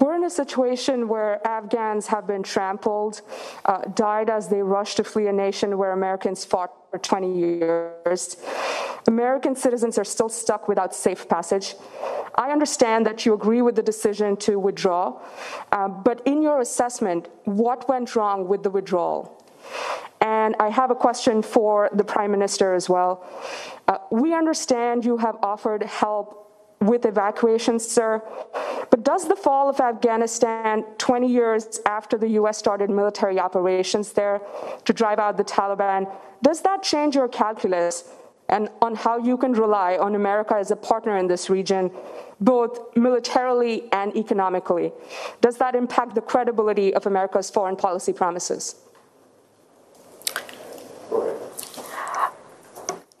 We're in a situation where Afghans have been trampled, uh, died as they rushed to flee a nation where Americans fought for 20 years. American citizens are still stuck without safe passage. I understand that you agree with the decision to withdraw, uh, but in your assessment, what went wrong with the withdrawal? And I have a question for the Prime Minister as well. Uh, we understand you have offered help with evacuations, sir, but does the fall of Afghanistan 20 years after the US started military operations there to drive out the Taliban, does that change your calculus and on how you can rely on America as a partner in this region, both militarily and economically? Does that impact the credibility of America's foreign policy promises?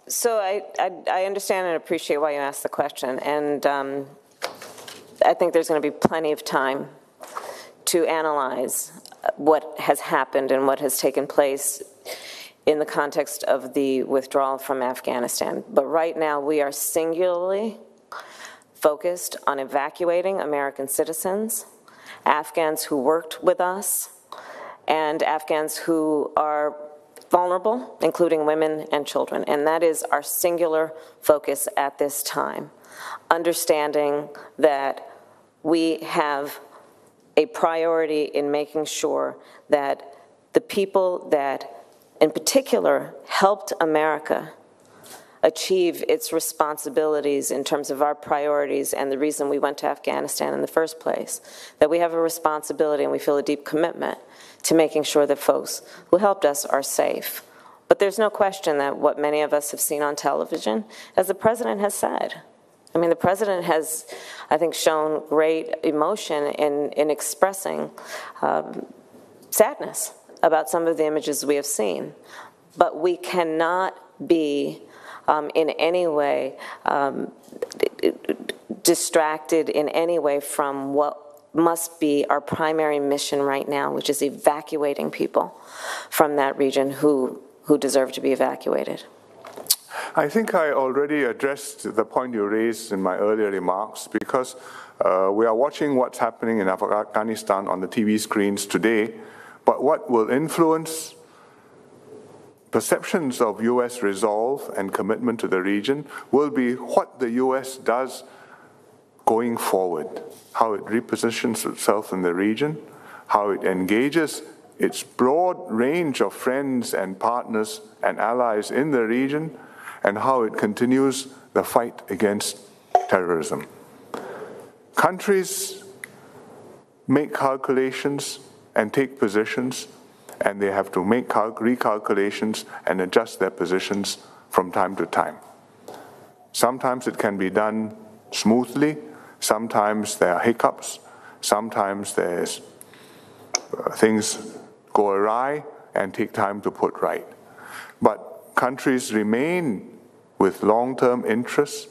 So I, I, I understand and appreciate why you asked the question, and um, I think there's going to be plenty of time to analyze what has happened and what has taken place in the context of the withdrawal from Afghanistan. But right now, we are singularly focused on evacuating American citizens, Afghans who worked with us, and Afghans who are vulnerable, including women and children. And that is our singular focus at this time. Understanding that we have a priority in making sure that the people that, in particular, helped America achieve its responsibilities in terms of our priorities and the reason we went to Afghanistan in the first place, that we have a responsibility and we feel a deep commitment to making sure that folks who helped us are safe. But there's no question that what many of us have seen on television, as the president has said, I mean, the president has, I think, shown great emotion in, in expressing um, sadness about some of the images we have seen. But we cannot be um, in any way um, distracted in any way from what must be our primary mission right now, which is evacuating people from that region who, who deserve to be evacuated. I think I already addressed the point you raised in my earlier remarks because uh, we are watching what's happening in Afghanistan on the TV screens today, but what will influence perceptions of U.S. resolve and commitment to the region will be what the U.S. does going forward, how it repositions itself in the region, how it engages its broad range of friends and partners and allies in the region, and how it continues the fight against terrorism. Countries make calculations and take positions, and they have to make recalculations and adjust their positions from time to time. Sometimes it can be done smoothly, Sometimes there are hiccups. Sometimes there's uh, things go awry and take time to put right. But countries remain with long-term interests,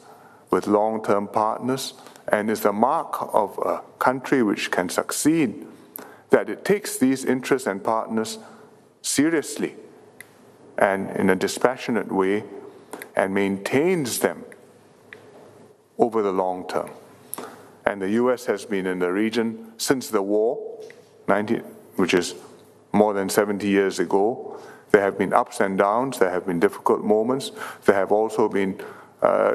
with long-term partners, and is the mark of a country which can succeed that it takes these interests and partners seriously and in a dispassionate way and maintains them over the long term and the U.S. has been in the region since the war, 90, which is more than 70 years ago. There have been ups and downs, there have been difficult moments, there have also been, uh,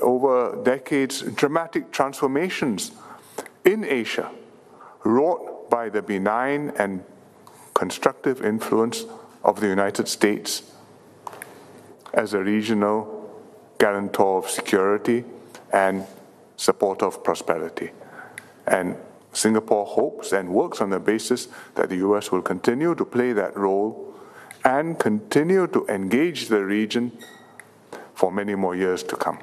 over decades, dramatic transformations in Asia, wrought by the benign and constructive influence of the United States as a regional guarantor of security and support of prosperity. And Singapore hopes and works on the basis that the US will continue to play that role and continue to engage the region for many more years to come.